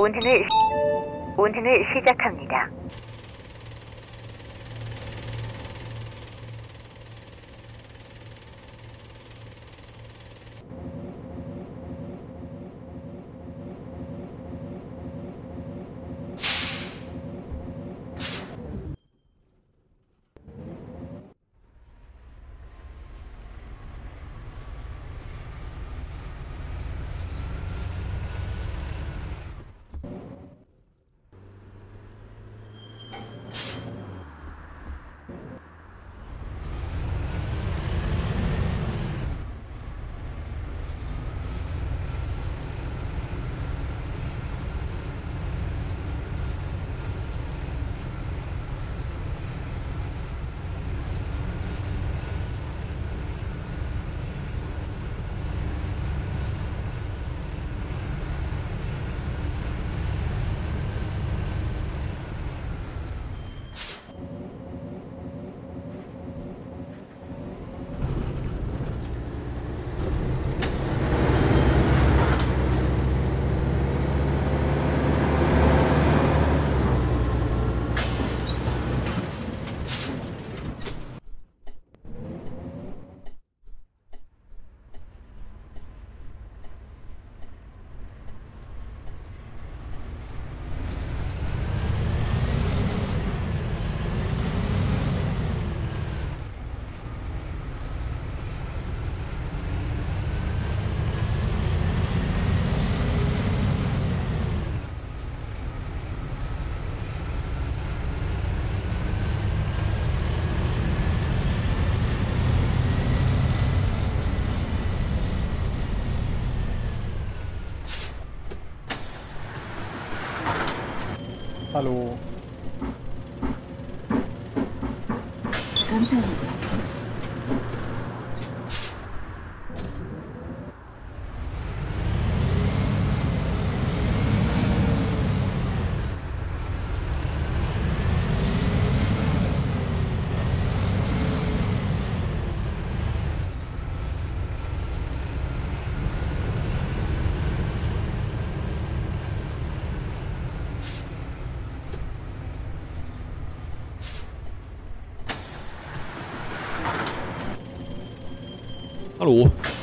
운행을 운행을 시작합니다. a lo 哈喽。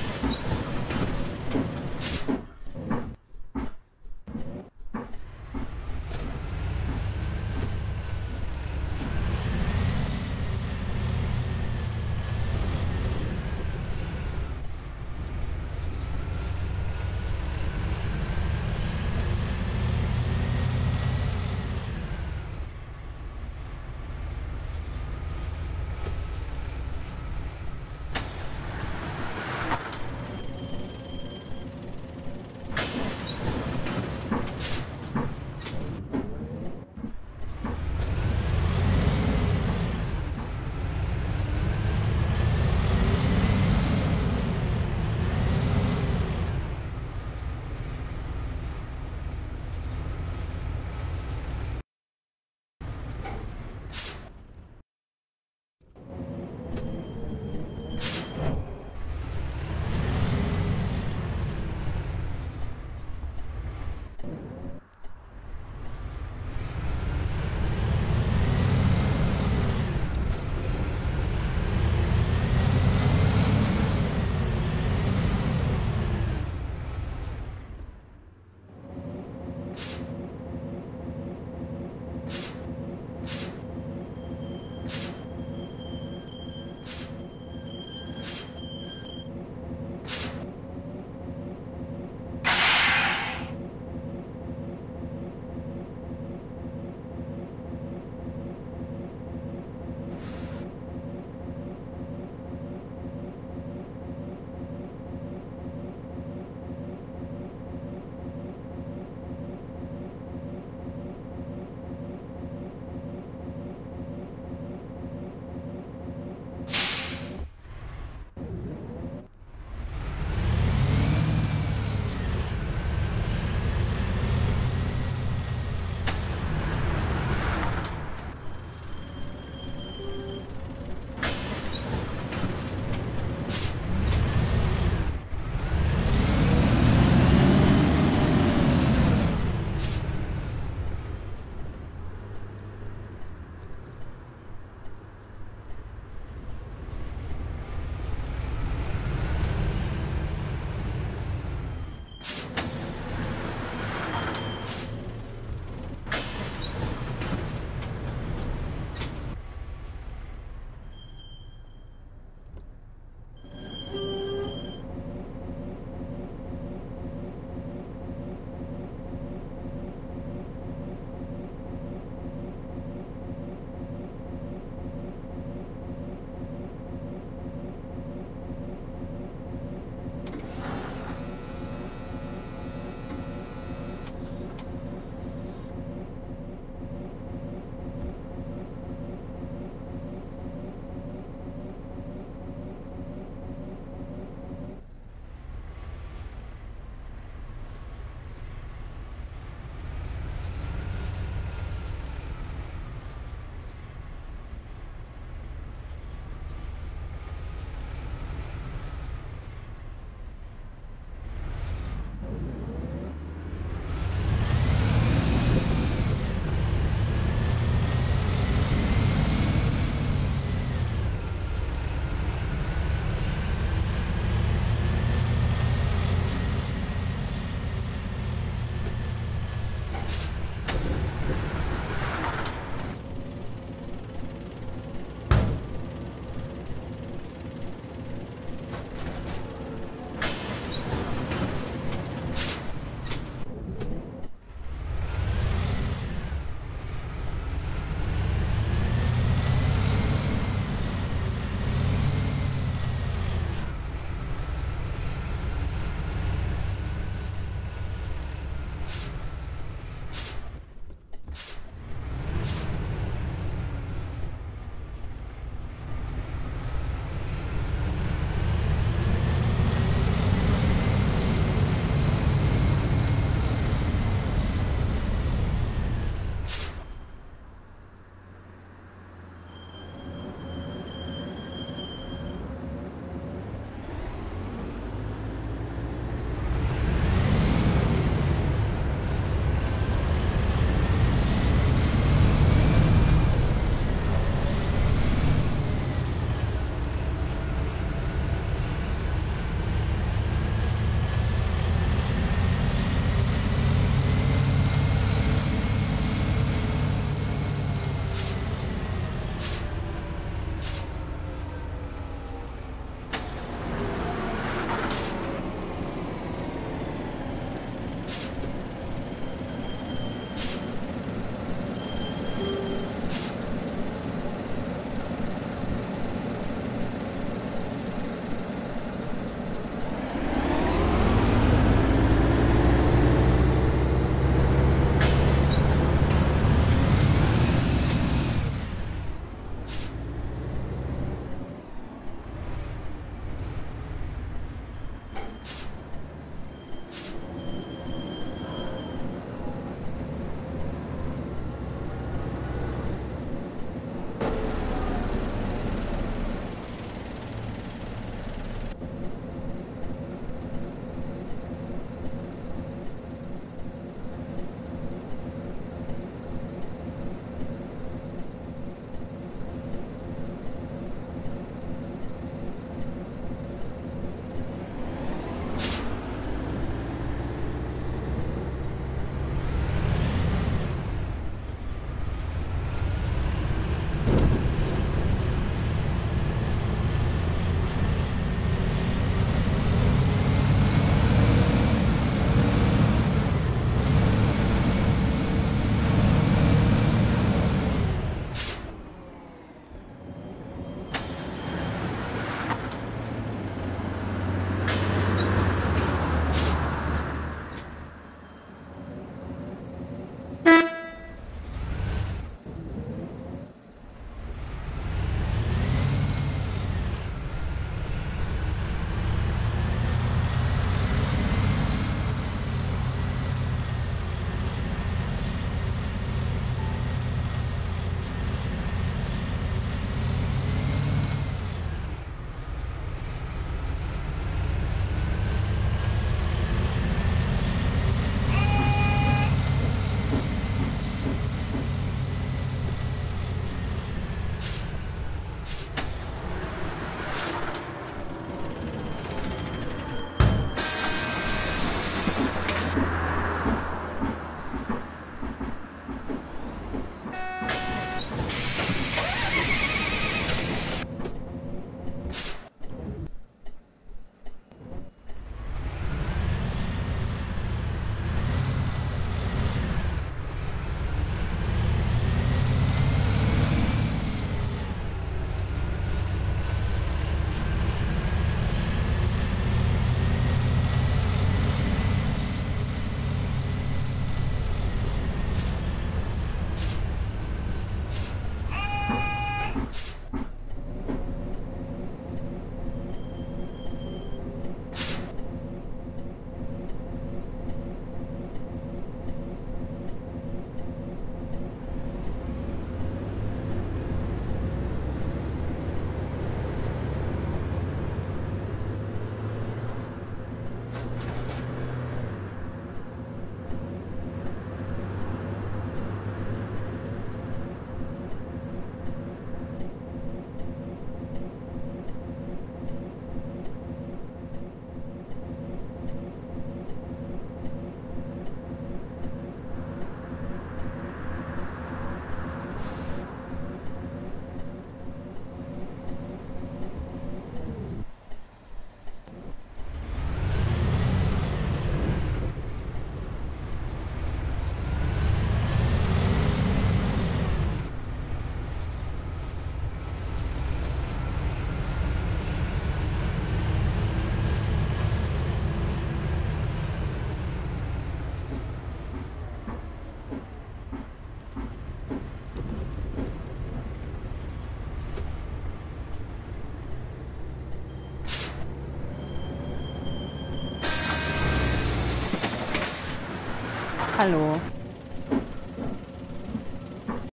Hallo.